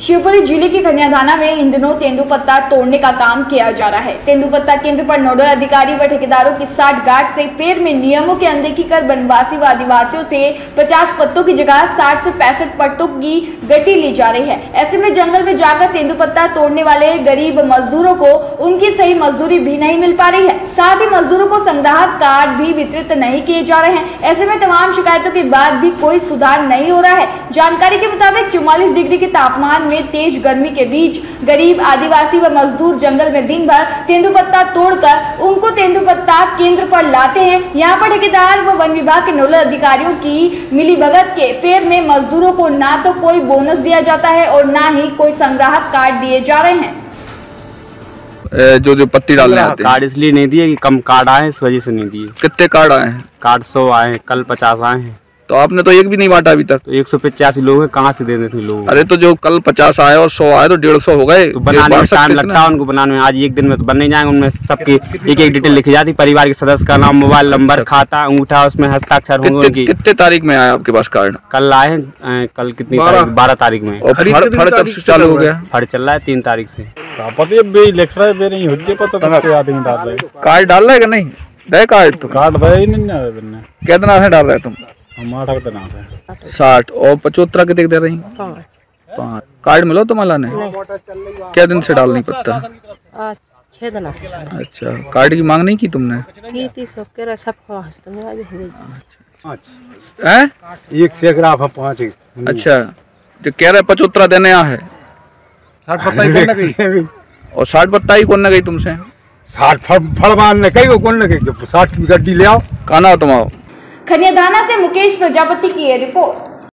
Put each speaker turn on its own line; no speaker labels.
शिवपुरी ज़िले के खनियाधाना में इन दिनों तेंदुपत्ता तोड़ने का काम किया जा रहा है। तेंदुपत्ता केंद्र पर नोडल अधिकारी व ठेकेदारों की साठ गांठ से फेर में नियमों की अनदेखी कर वनवासी व आदिवासियों से 50 पत्तों की जगह 60 से पैंसठ पत्तों की गड्डी ली जा रही है। ऐसे में जंगल में जाकर तेंदुपत्ता तोड़ने वाले गरीब मजदूरों को उनकी सही मजदूरी भी नहीं मिल पा रही है। साथ ही मजदूरों को संग्राहक कार्ड भी वितरित नहीं किए जा रहे हैं। ऐसे में तमाम शिकायतों के बाद भी कोई सुधार नहीं हो रहा है। जानकारी के मुताबिक चौवालीस डिग्री के तापमान में तेज गर्मी के बीच गरीब आदिवासी व मजदूर जंगल में दिन भर तेंदुपत्ता तोड़कर उनको तेंदुपत्ता केंद्र पर लाते हैं। यहाँ पर ठेकेदार व वन विभाग के नोडल अधिकारियों की मिली भगत के फेर में मजदूरों को ना तो कोई बोनस दिया जाता है और ना ही कोई संग्राहक कार्ड दिए जा रहे हैं।
जो जो पत्ती डालने आते हैं।
कार्ड इसलिए नहीं दिए कि कम कार्ड आए इस वजह से नहीं दिए।
कितने कार्ड आए हैं?
कार्ड सौ आए हैं कल पचास आए हैं।
तो आपने तो एक भी नहीं बांटा अभी तक।
तो एक सौ पचासी लोग हैं कहाँ से दे देते लोग?
अरे तो जो कल पचास आए और सौ आए तो डेढ़ सौ हो गए।
तो बनाने में टाइम लगता है उनको बनाने में? आज एक दिन में तो बन नहीं जाएँगे उनमें सबकी एक एक डिटेल लिखी जाती परिवार के सदस्य का नाम मोबाइल अच्छा। नंबर खाता अंगूठा उसमें हस्ताक्षर होंगे
कितने तारीख में आया आपके पास कार्ड?
कल आए कल कितनी तारीख बारह तारीख में।
चालू हो गया?
फड़ चल रहा है तीन तारीख से।
लिख हाँ। रहा है
कार्ड डाल रहे नहीं? कार्ड तो
कार्ड नहीं
कितना डाल रहे तुम?
हम आठ के ना है।
साठ। और पचहत्तर कितने दे रही? पाँच। कार्ड मिलो तुम्हारा ने? क्या दिन से डाल नहीं पत्ता?
आज छः दिन।
अच्छा कार्ड की मांग नहीं की तुमने?
की सब तो मेरा भी
एक से ग्राफ है पाँच
अच्छा जो कह रहे पचहत्तर देने आ है। और साठ पत्ता ही कौन न गई तुमसे?
साठ फल मारने कई को कौन लगे साठ की गड्डी ले आओ।
काना तुम आओ
खनियाधाना से मुकेश प्रजापति की ये रिपोर्ट।